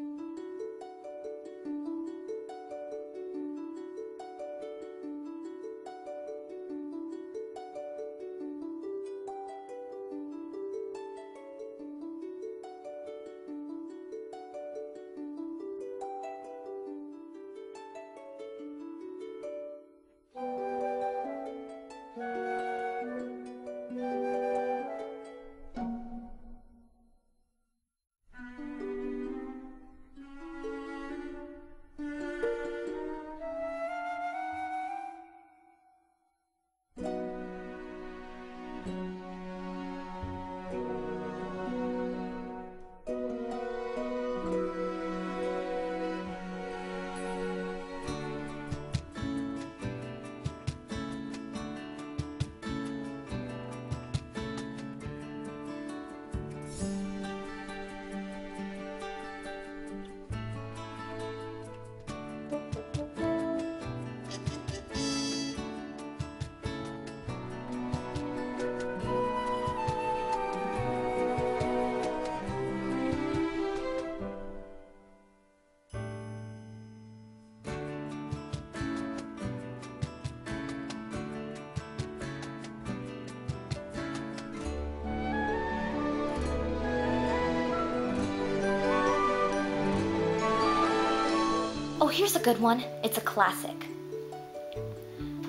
Oh, here's a good one. It's a classic.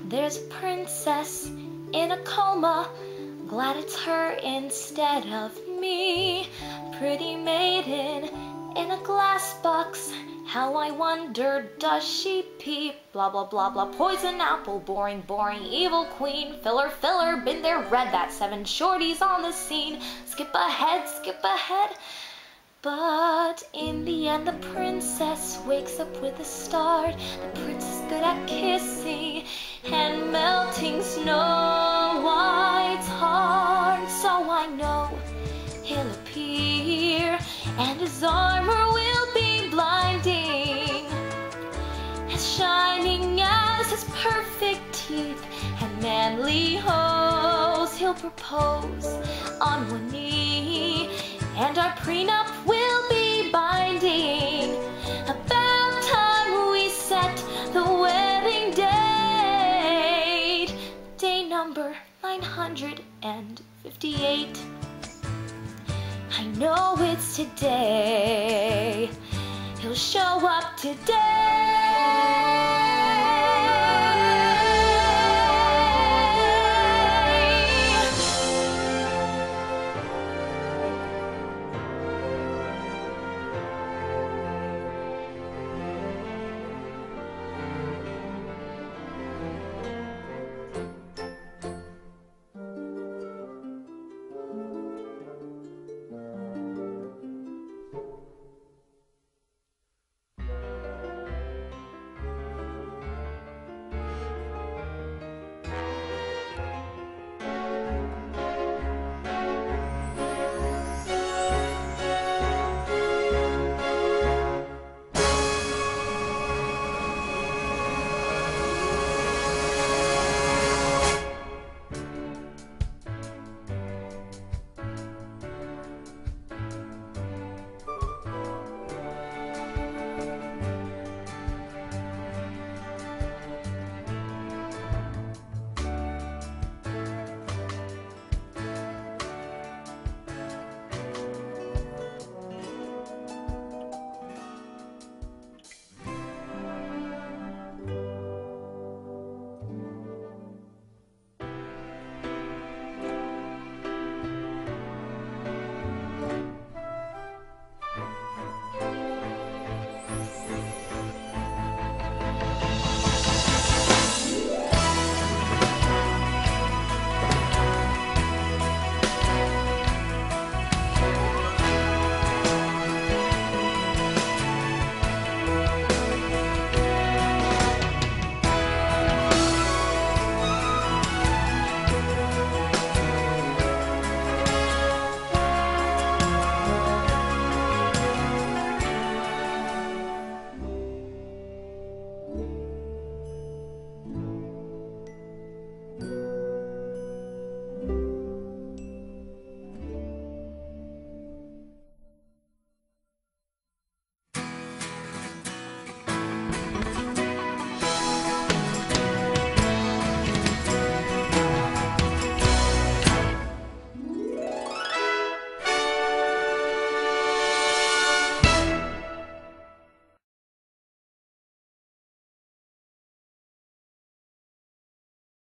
There's a princess in a coma. Glad it's her instead of me. Pretty maiden in a glass box. How I wonder, does she pee? Blah, blah, blah, blah. Poison apple, boring, boring. Evil queen, filler, filler. Been there, read that. Seven shorties on the scene. Skip ahead, skip ahead. But in the end, the princess wakes up with a start. The princess good at kissing and melting Snow White's heart. So I know he'll appear and his armor will be blinding, as shining as his perfect teeth and manly hose. He'll propose on one knee and our prenup will 958. I know it's today. He'll show up today.